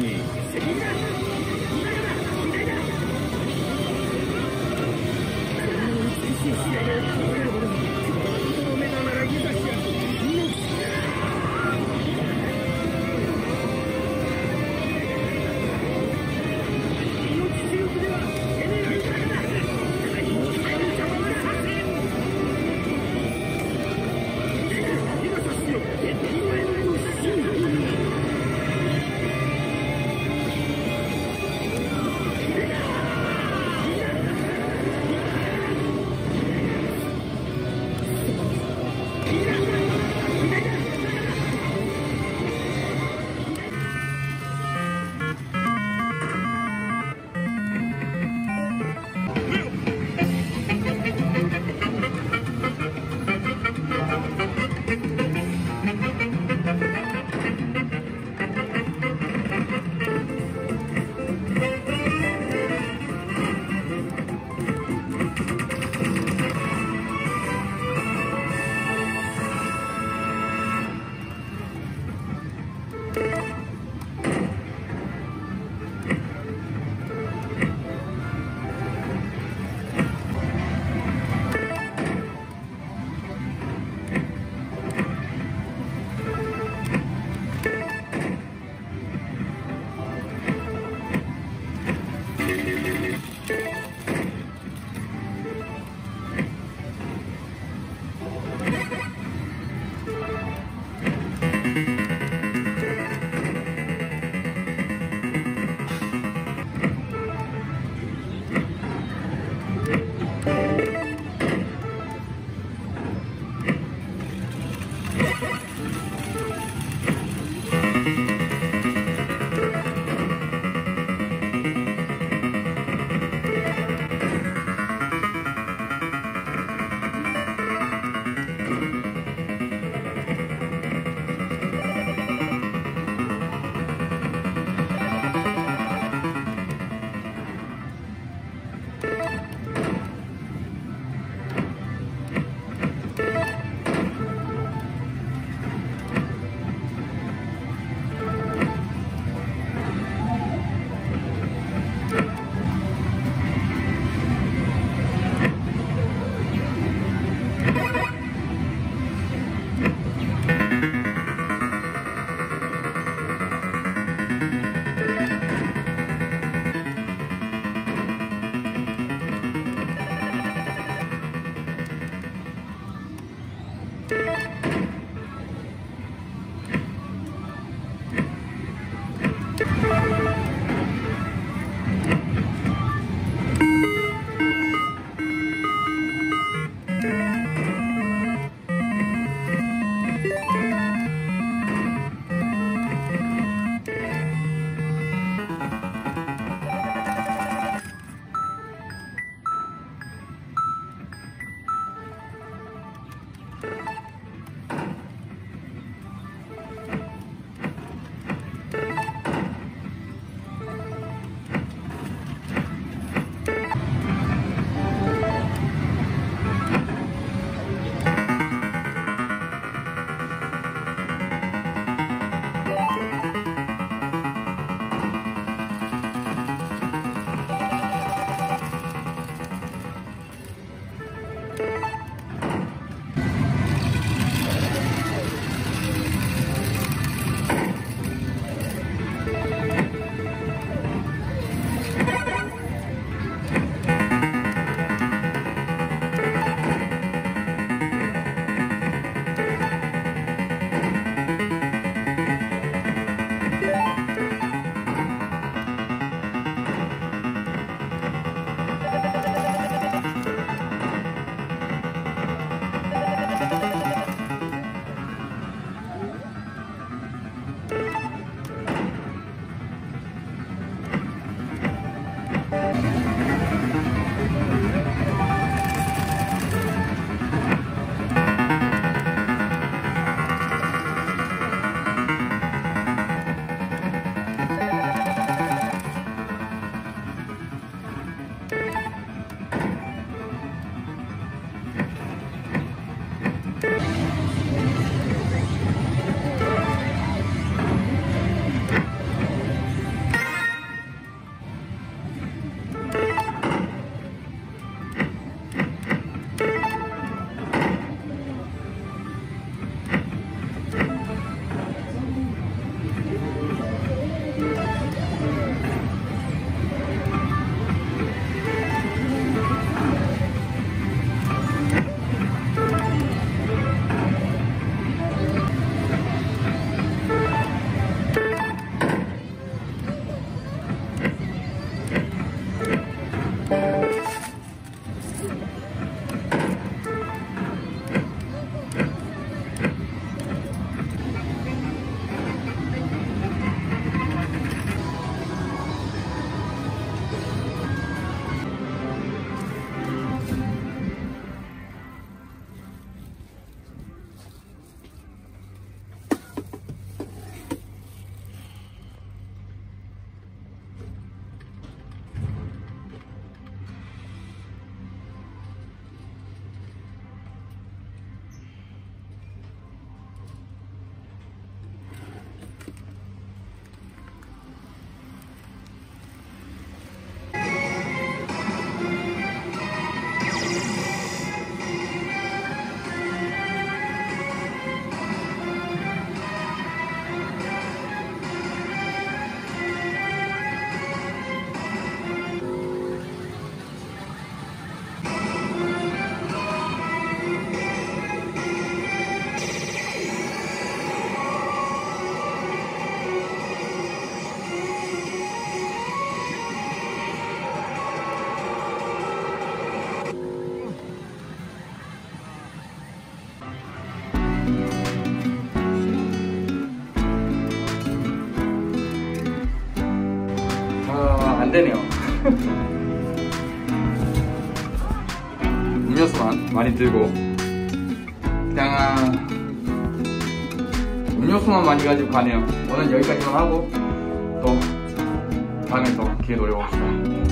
Tony. 안 되네요. 음료수만 많이 들고 그냥 음료수만 많이 가지고 가네요. 오늘 여기까지만 하고 또 다음에 또 기회 노려봅시다.